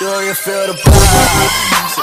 Do you feel the vibes?